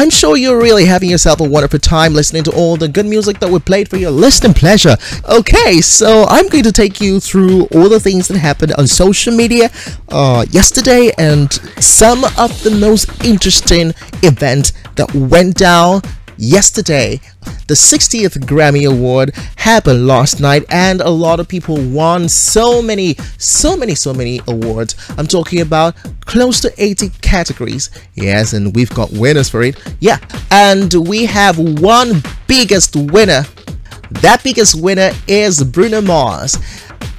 I'm sure you're really having yourself a wonderful time listening to all the good music that we played for your listening pleasure. Okay, so I'm going to take you through all the things that happened on social media uh, yesterday and some of the most interesting events that went down yesterday the 60th Grammy Award happened last night and a lot of people won so many so many so many awards. I'm talking about close to 80 categories. Yes and we've got winners for it. Yeah and we have one biggest winner. That biggest winner is Bruno Mars.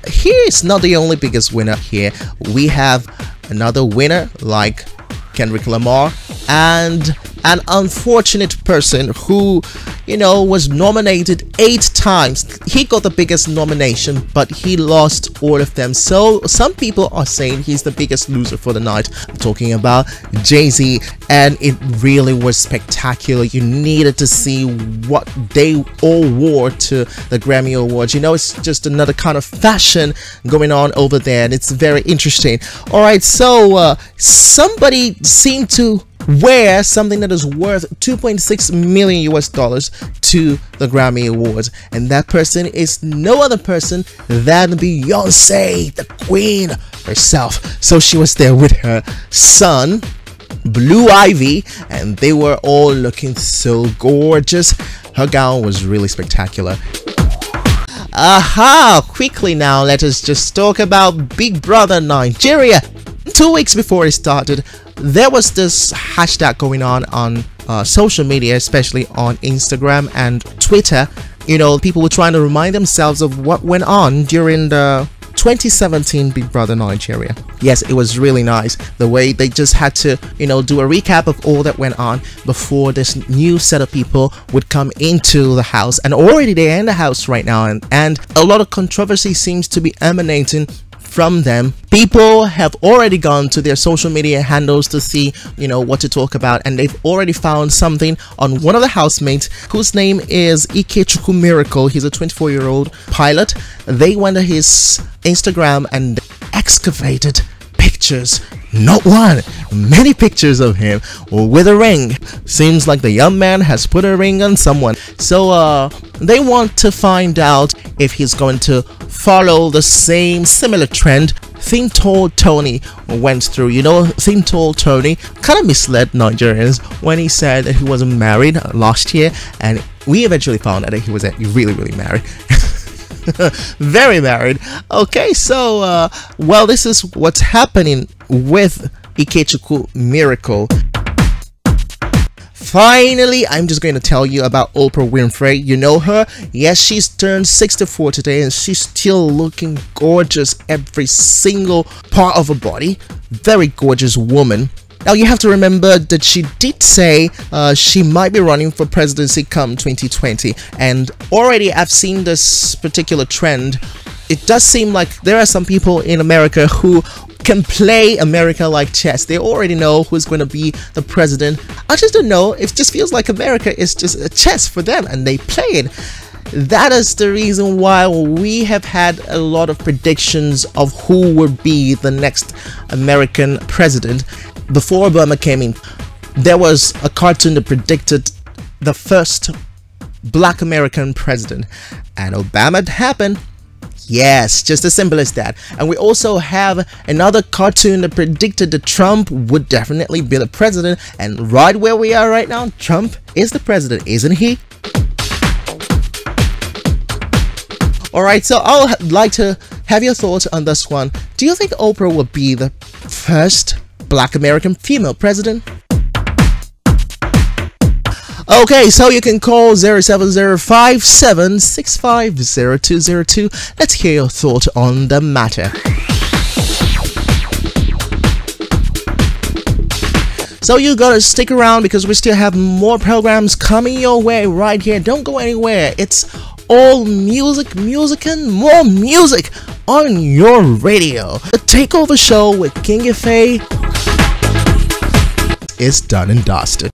He is not the only biggest winner here. We have another winner like Kendrick Lamar and an unfortunate person who, you know, was nominated eight times. He got the biggest nomination, but he lost all of them. So some people are saying he's the biggest loser for the night. I'm talking about Jay Z, and it really was spectacular. You needed to see what they all wore to the Grammy Awards. You know, it's just another kind of fashion going on over there, and it's very interesting. All right, so uh, somebody seemed to wear something that is worth 2.6 million US dollars to the Grammy Awards. And that person is no other person than Beyonce, the queen herself. So she was there with her son, Blue Ivy, and they were all looking so gorgeous. Her gown was really spectacular. Aha! Quickly now, let us just talk about Big Brother Nigeria. Two weeks before it started, there was this hashtag going on on uh, social media, especially on Instagram and Twitter. You know, people were trying to remind themselves of what went on during the 2017 Big Brother Nigeria. Yes, it was really nice the way they just had to, you know, do a recap of all that went on before this new set of people would come into the house. And already they're in the house right now, and, and a lot of controversy seems to be emanating from them. People have already gone to their social media handles to see, you know, what to talk about, and they've already found something on one of the housemates whose name is Ikechukwu Miracle. He's a 24 year old pilot. They went to his Instagram and excavated pictures not one, many pictures of him with a ring. Seems like the young man has put a ring on someone. So uh, they want to find out if he's going to follow the same similar trend Thin Tall Tony went through. You know, Thin Tall Tony kind of misled Nigerians when he said that he wasn't married last year, and we eventually found out that he was really, really married. very married. Okay, so uh, well, this is what's happening with Ikechukwu Miracle. Finally, I'm just going to tell you about Oprah Winfrey. You know her? Yes, she's turned 64 today and she's still looking gorgeous every single part of her body. Very gorgeous woman. Now you have to remember that she did say uh, she might be running for presidency come 2020 and already I've seen this particular trend. It does seem like there are some people in America who can play America like chess. They already know who's going to be the president. I just don't know. It just feels like America is just a chess for them and they play it. That is the reason why we have had a lot of predictions of who would be the next American president. Before Obama came in, there was a cartoon that predicted the first black American president, and Obama happened. Yes, just as simple as that. And we also have another cartoon that predicted that Trump would definitely be the president. And right where we are right now, Trump is the president, isn't he? Alright, so I would like to have your thoughts on this one. Do you think Oprah will be the first black American female president? Okay, so you can call 07057650202. Let's hear your thought on the matter. So you gotta stick around because we still have more programs coming your way right here. Don't go anywhere. It's all music, music, and more music on your radio. The Takeover Show with King Ifey is done and dusted.